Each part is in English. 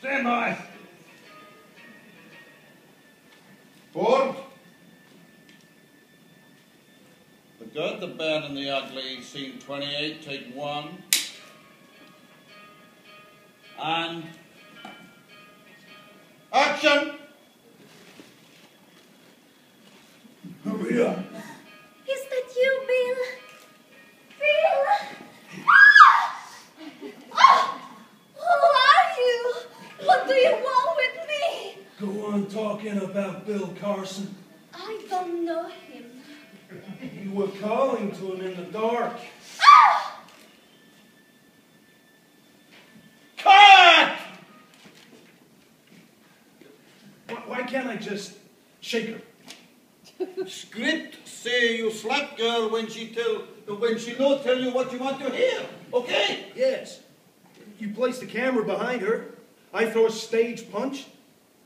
Stand by. Board. The good, the bad, and the ugly. Scene 28, take one. And. Action! Go on talking about Bill Carson. I don't know him. You were calling to him in the dark. Ah! Cut! Why, why can't I just shake her? Script say you slap girl when she tell when she no tell you what you want to hear. Okay? Yes. You place the camera behind her. I throw a stage punch.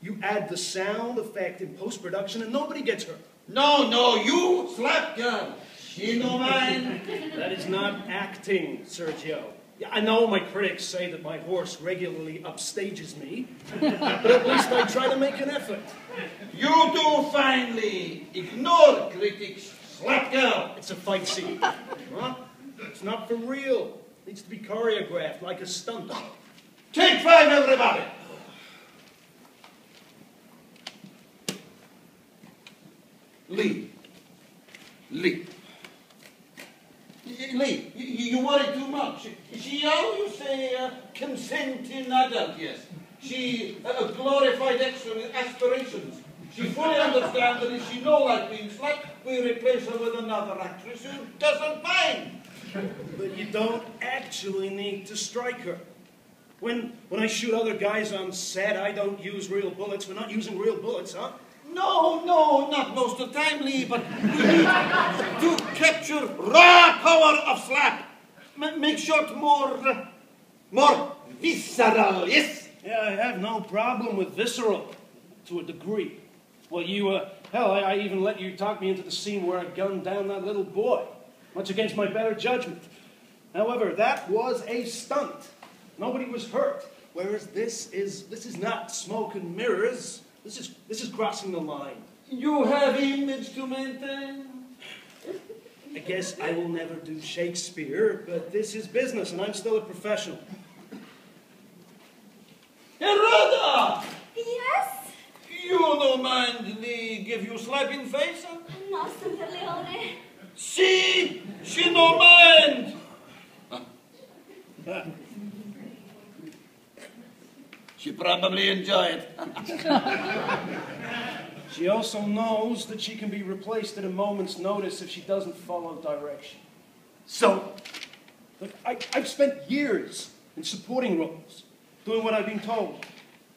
You add the sound effect in post production, and nobody gets hurt. No, no, you slap girl. She no mind. That is not acting, Sergio. Yeah, I know my critics say that my horse regularly upstages me, but at least I try to make an effort. You do finally. Ignore critics. Slap girl. It's a fight scene. Huh? It's not for real. It needs to be choreographed like a stunt. Take five, everybody. Lee. Lee. Lee, you, you worry too much. She how you say uh, consenting adult, yes. She uh, glorified extra aspirations. She fully understands that if she no like being slapped, we replace her with another actress who doesn't mind. But you don't actually need to strike her. When, when I shoot other guys on set, I don't use real bullets. We're not using real bullets, huh? No, no, not most of the time, Lee, but we need to capture raw power of slap. M- make shot more, more visceral, yes? Yeah, I have no problem with visceral, to a degree. Well, you, uh, hell, I, I even let you talk me into the scene where I gunned down that little boy, much against my better judgment. However, that was a stunt. Nobody was hurt. Whereas this is, this is not smoke and mirrors. This is, this is crossing the line. You have image to maintain. I guess I will never do Shakespeare, but this is business, and I'm still a professional. Herada! Yes? You no mind Lee give you slap in face? No, Senor Leone. See? She no mind. She probably enjoy it. She also knows that she can be replaced at a moment's notice if she doesn't follow direction. So, look, I, I've spent years in supporting roles, doing what I've been told.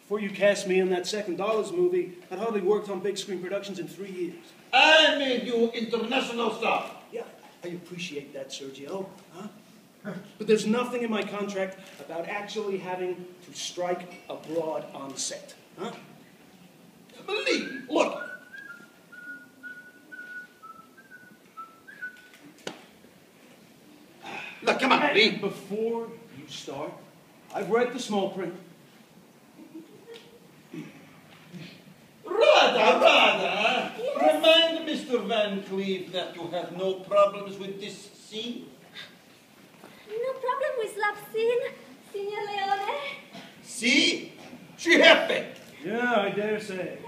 Before you cast me in that Second Dollars movie, I'd hardly worked on big screen productions in three years. I made you international star. Yeah, I appreciate that, Sergio. Huh? But there's nothing in my contract about actually having to strike a broad on set. Huh? Lee, look. Look, come on, Hey, Lee. before you start, I've read the small print. Rada, Rada. Remind Mr. Van Cleef that you have no problems with this scene. No problem with slap scene, Senor Leone. See? She happy. Yeah, I dare say.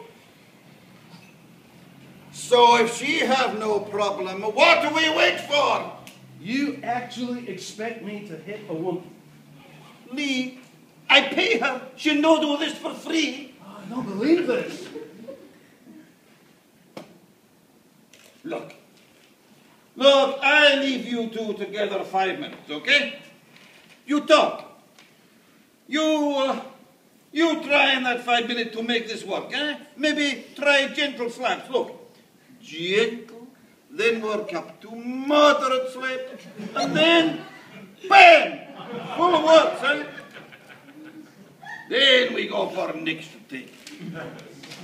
So if she have no problem, what do we wait for? You actually expect me to hit a woman? Lee, I pay her. She no do this for free. Oh, I don't believe this. Look. Look, I leave you two together five minutes, okay? You talk. You, uh, you try in that five minutes to make this work, eh? Maybe try gentle slaps. Look, gentle, then work up to moderate slap, and then, bam, full works, eh? Then we go for next thing.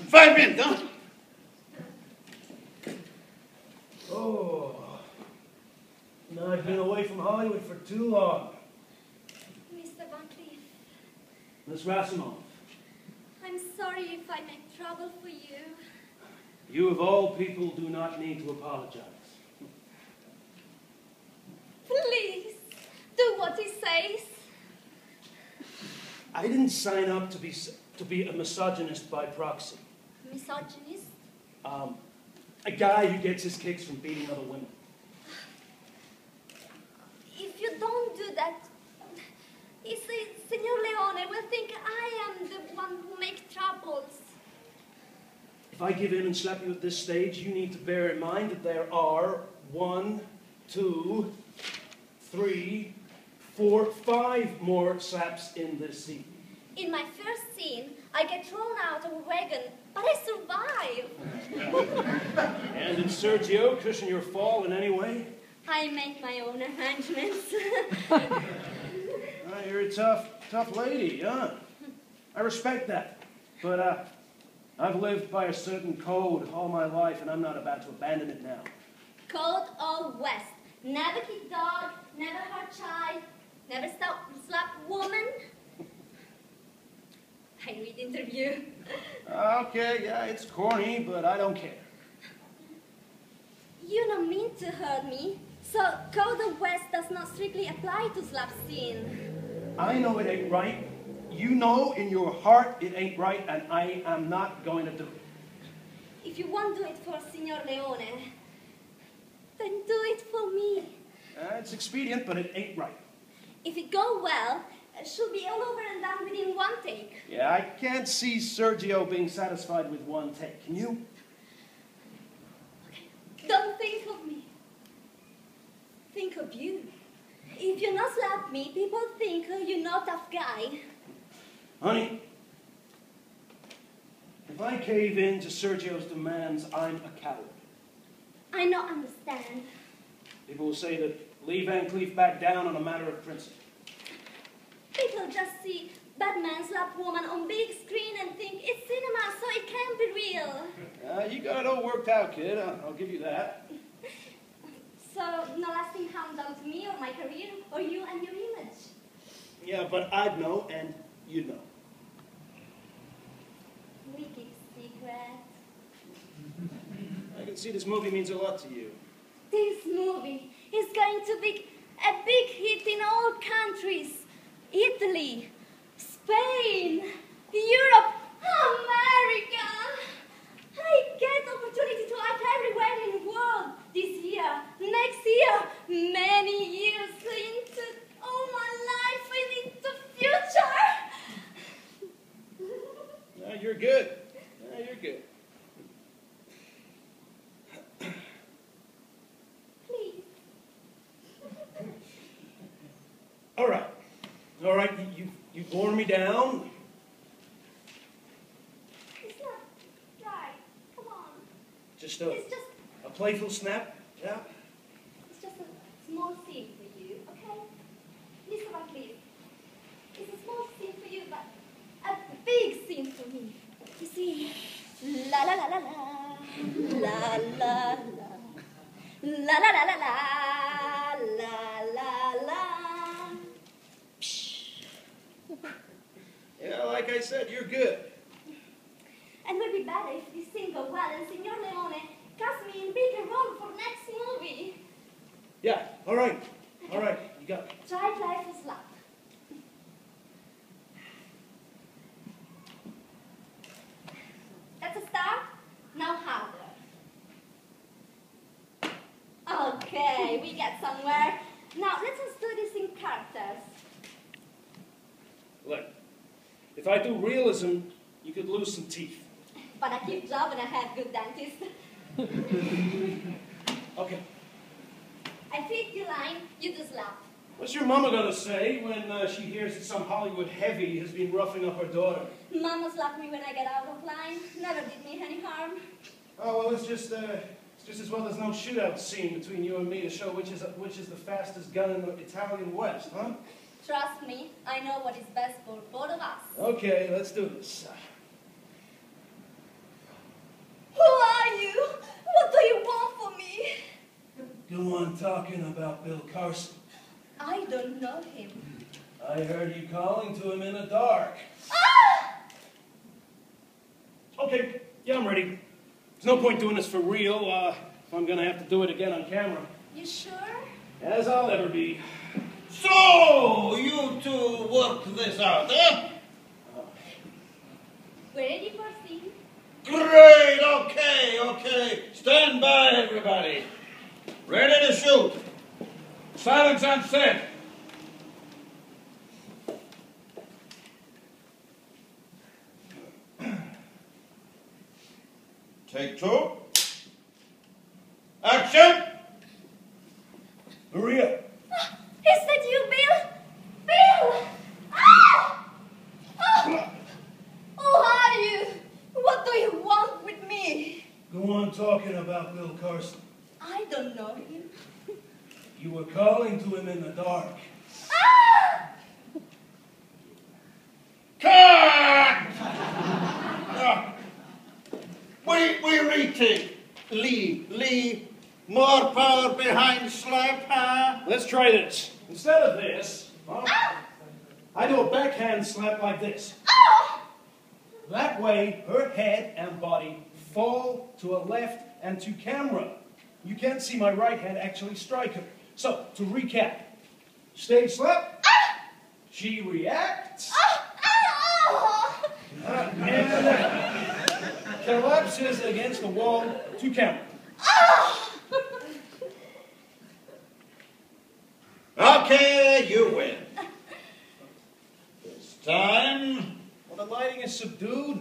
Five minutes, huh? Oh. Now I've been away from Hollywood for too long. Mr. Van Cleef. Miss Rassimov, I'm sorry if I make trouble for you. You, of all people, do not need to apologize. Please, do what he says. I didn't sign up to be, to be a misogynist by proxy. Misogynist? Um, a guy who gets his kicks from beating other women. If you don't do that, he says, Senor Leone will think I am the one who makes troubles. If I give in and slap you at this stage, you need to bear in mind that there are one, two, three, four, five more slaps in this scene. In my first scene, I get thrown out of a wagon, but I survive. And did Sergio cushion your fall in any way? I make my own arrangements. Ah, you're a tough, tough lady, huh? I respect that. But uh, I've lived by a certain code all my life, and I'm not about to abandon it now. Code of West. Never kick dog, never hurt child, never stop, slap woman. I read interview. Okay, yeah, it's corny, but I don't care. You don't mean to hurt me. So Code of West does not strictly apply to slap scene. I know it ain't right. You know in your heart it ain't right, and I am not going to do it. If you won't do it for Signor Leone, then do it for me. Uh, it's expedient, but it ain't right. If it go well, it should be all over and done within one take. Yeah, I can't see Sergio being satisfied with one take. Can you? Don't think of me. Think of you. If you not slap me, people think you're not a tough guy. Honey, if I cave in to Sergio's demands, I'm a coward. I not understand. People will say that Lee Van Cleef backed down on a matter of principle. People just see bad man slap woman on big screen and think it's cinema, so it can't be real. Uh, you got it all worked out, kid. I'll, I'll give you that. So no lasting harm done to me or my career or you and your image. Yeah, but I'd know, and you'd know. We keep secret. I can see this movie means a lot to you. This movie is going to be a big hit in all countries. Italy, Spain, Europe, America. I get opportunity to act everywhere in. This year, next year, many years into all my life and into future. Uh, you're good. Uh, you're good. Please. All right. All right, you, you, you bore me down. It's not right. Come on. Just a, It's just playful snap. Yeah? It's just a small scene for you, okay? Listen up, please. It's a small scene for you, but a big scene for me. You see, la la la la la, la la la, la la la la la, la la la. Yeah, like I said, you're good. And would be better if this scene go well and Signor Leone cast me in bigger for next movie. Yeah, all right. All right, you got it. Try life is love. That's a start. Now harder. Okay, we get somewhere. Now let us do this in characters. Look, if I do realism, you could lose some teeth. But I keep job and I have good dentist. Okay. I feed you line, you do slap. What's your mama gonna say when uh, she hears that some Hollywood heavy has been roughing up her daughter? Mama slap me when I get out of line. Never did me any harm. Oh well, it's just uh, it's just as well there's no shootout scene between you and me to show which is which is the fastest gun in the Italian West, huh? Trust me, I know what is best for both of us. Okay, let's do this. Who are you? What do you want from me? Go on talking about Bill Carson. I don't know him. I heard you calling to him in the dark. Ah! Okay, yeah, I'm ready. There's no point doing this for real uh, if I'm gonna have to do it again on camera. You sure? As I'll ever be. So, you two worked this out, eh? Ready for scene? Great, okay, okay. Stand by, everybody. Ready to shoot. Silence on set. Take two. Action! Maria, Is that you, Bill? Bill! Ah! Oh! Who are you? What do you want with me? go on talking about Bill Carson. I don't know him. You were calling to him in the dark. Ah! Cut! Ah. we, we retake. Lee, Lee, more power behind slap, huh? Let's try this. Instead of this, well, I do a backhand slap like this. Oh! That way, her head and body fall to a left and to camera. You can't see my right hand actually strike her. So, to recap, stage slap, she reacts, Ah! Ah! and uh, collapses against the wall to camera. Ah! Okay, you win. This time, Well, the lighting is subdued.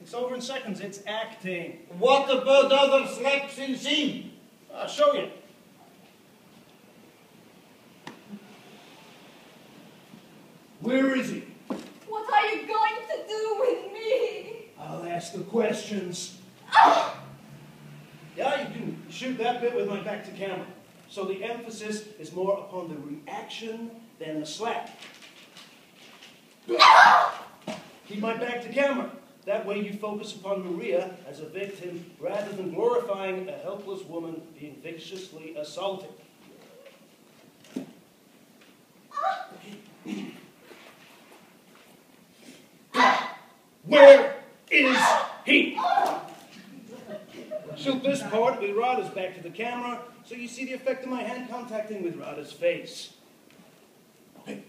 It's over in seconds. It's acting. what about other slaps in scene? I'll show you. Where is he? What are you going to do with me? I'll ask the questions. Ah! Yeah, you can shoot that bit with my back to camera. So the emphasis is more upon the reaction than the slap. Keep my back to camera. That way you focus upon Maria as a victim rather than glorifying a helpless woman being viciously assaulted. Where is he? Shoot this part with Rada's back to the camera so you see the effect of my hand contacting with Rada's face. Okay.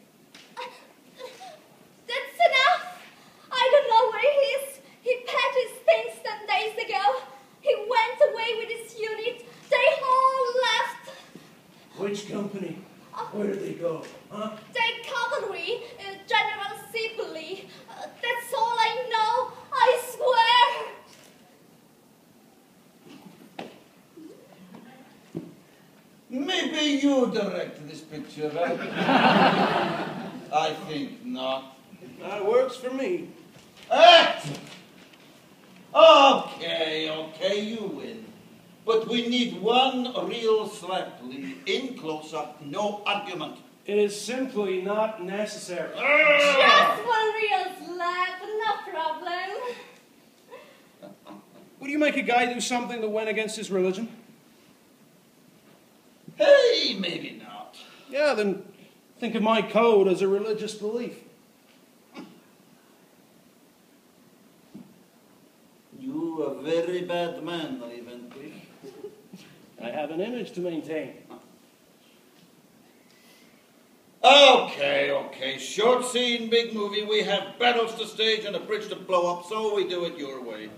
That's enough. I don't know where he is. He packed his things ten days ago. He went away with his unit. They all left. Which company? Where did they go? Huh? The cavalry, uh, General Sibley. Uh, that's all I know. I swear. Maybe you I think not. That works for me. Act! Okay, okay, you win. But we need one real slap, Lee. In close up, no argument. It is simply not necessary. Just one real slap, no problem. Would you make a guy do something that went against his religion? Hey, maybe not. Yeah, then think of my code as a religious belief. You a very bad man, evidently. I have an image to maintain. Okay, okay. Short scene, big movie. We have battles to stage and a bridge to blow up, so we do it your way.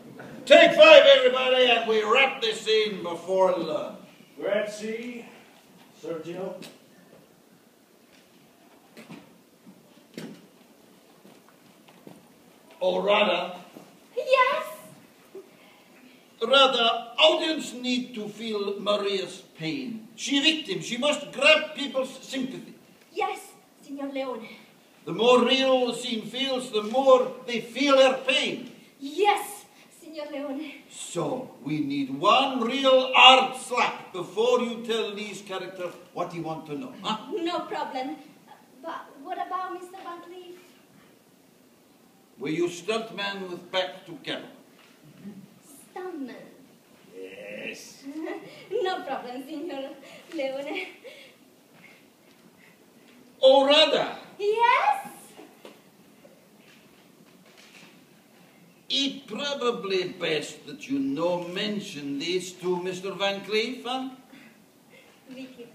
Take five, everybody, and we wrap this scene before lunch. Grazie, Sergio. Or Rada, Yes. Rada, audience need to feel Maria's pain. She victim. She must grab people's sympathy. Yes, Signor Leone. The more real the scene feels, the more they feel her pain. Yes, Signor Leone. So, we need one real art slap before you tell Lee's character what you want to know. Huh? No problem. But what about Mr. Cleef? Were you stuntman with back to camera? Stuntman. Yes. no problem, Signor Leone. Or oh, Rada, Yes? it probably best that you no mention this to Mr. Van Cleef, huh? Vicky,